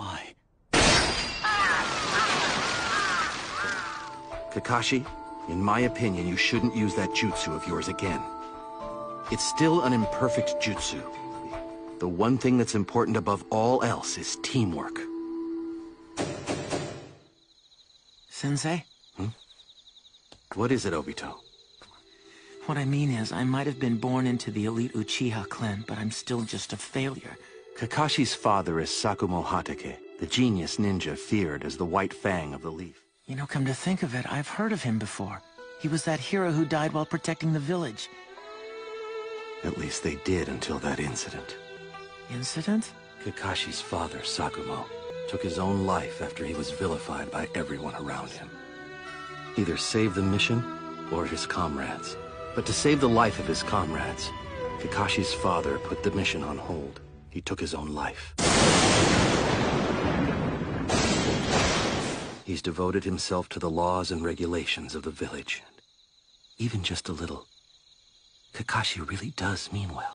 Why? Kakashi, in my opinion, you shouldn't use that jutsu of yours again. It's still an imperfect jutsu. The one thing that's important above all else is teamwork. Sensei? Hmm? What is it, Obito? What I mean is, I might have been born into the elite Uchiha clan, but I'm still just a failure. Kakashi's father is Sakumo Hatake, the genius ninja feared as the White Fang of the Leaf. You know, come to think of it, I've heard of him before. He was that hero who died while protecting the village. At least they did until that incident. Incident? Kakashi's father, Sakumo, took his own life after he was vilified by everyone around him. Either save the mission or his comrades. But to save the life of his comrades, Kakashi's father put the mission on hold. He took his own life. He's devoted himself to the laws and regulations of the village. Even just a little. Kakashi really does mean well.